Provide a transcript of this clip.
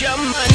your money.